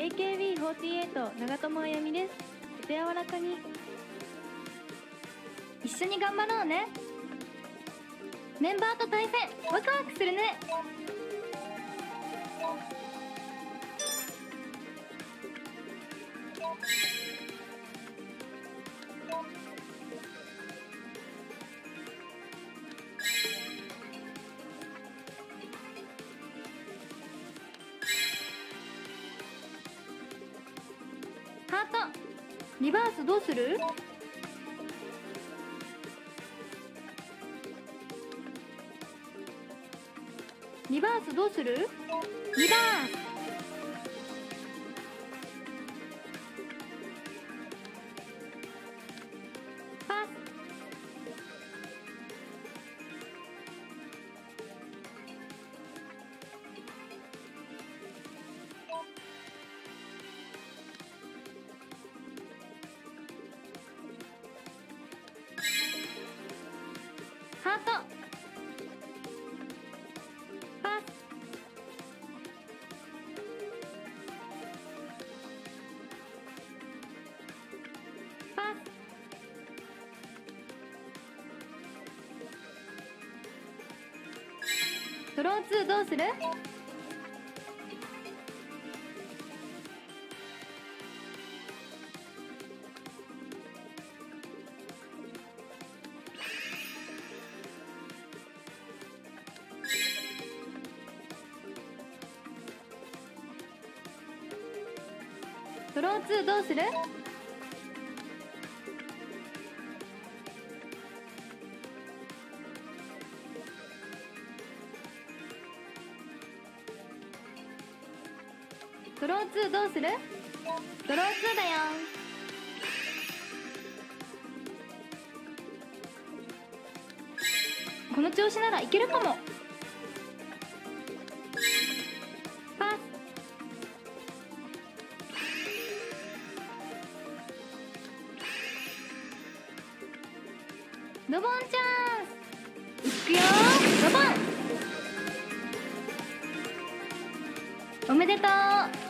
AKB48 長友あやみです。お手柔らかに。一緒に頑張ろうね。メンバーと対戦。ワクワクするね。リバースどうする？リバースどうする？リバース。パス。パスドロー2どうする？ドロー2どうする？ドロー2どうする？ドロー2だよ。この調子ならいけるかも。パスドボンチャンス。いくよドボン。おめでとう。